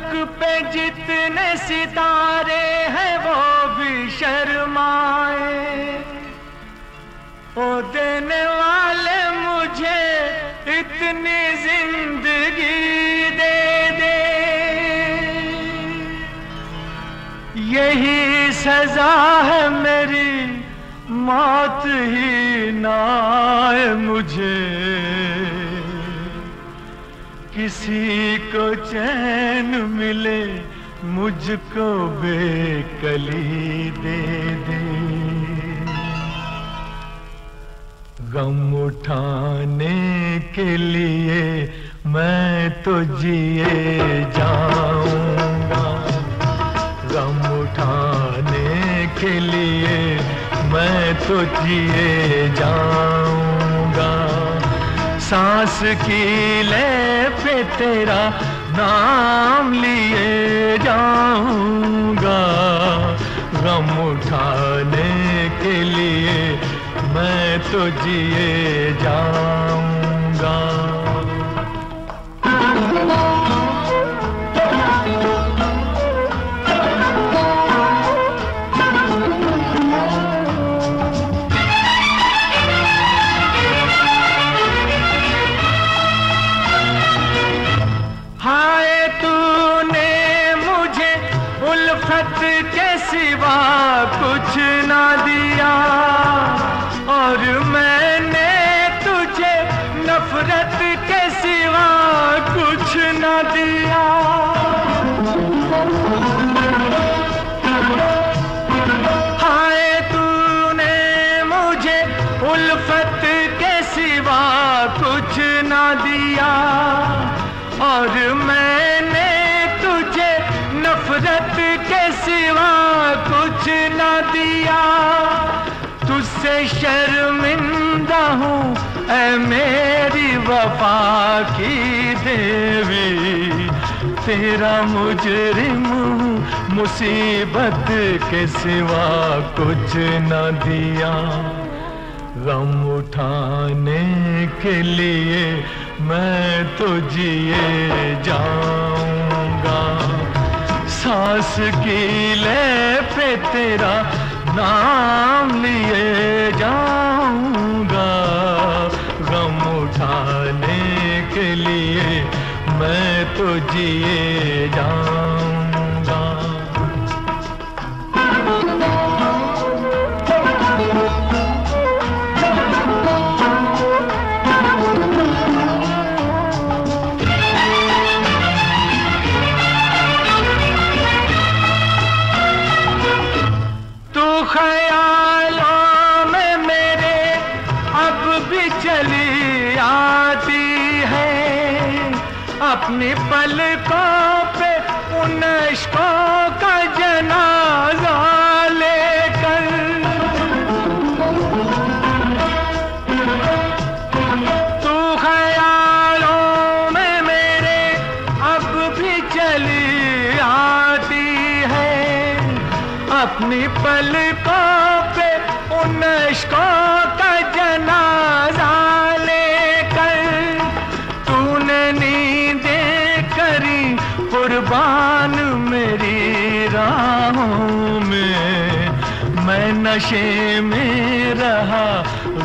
फलक पे जितने सितारे हैं वो भी शर्माए। ओ देने वाले मुझे इतनी ज़िंदगी दे दे। यही सजा है मेरी, मौत ही ना मुझे। किसी को चैन मिले, मुझको बेकली दे दे। गम उठाने के लिए मैं तो जिए जाऊँगा। गम उठाने के लिए मैं तो जिए जाऊँगा। सांस की ले पे तेरा नाम लिए जाऊँगा। गम उठाने के लिए मैं तो जिए सिवा कुछ ना दिया। और मैंने तुझे नफरत के सिवा कुछ ना दिया। हाय तूने मुझे उल्फत के सिवा कुछ ना दिया। और मैंने दिया, तुझसे शर्मिंदा हूँ, ऐ मेरी वफा की देवी। तेरा मुजरिम मुसीबत के सिवा कुछ न दिया। गम उठाने के लिए मैं तो जिए जाऊँगा सांस की ले पे तेरा नाम लिए जाऊँगा। गम उठाने के लिए मैं तो जिए जाऊँगा चली आती है, अपनी पलकों पे उन का जनाजा लेकर। तू ख्यालों में मेरे अब भी चली आती है, अपनी पलकों पे उन का जनाजा मैं नशे में रहा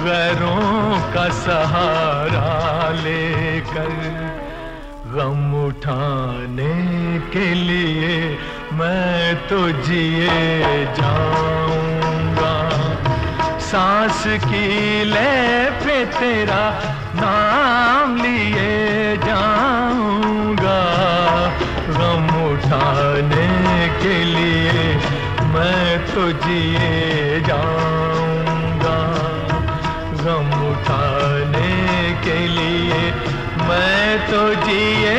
गैरों का सहारा लेकर गम उठाने के लिए मैं तो जिए जाऊँगा। सांस की ले पे तेरा तो जिए जाऊँगा गम उठाने के लिए। मैं तो जिए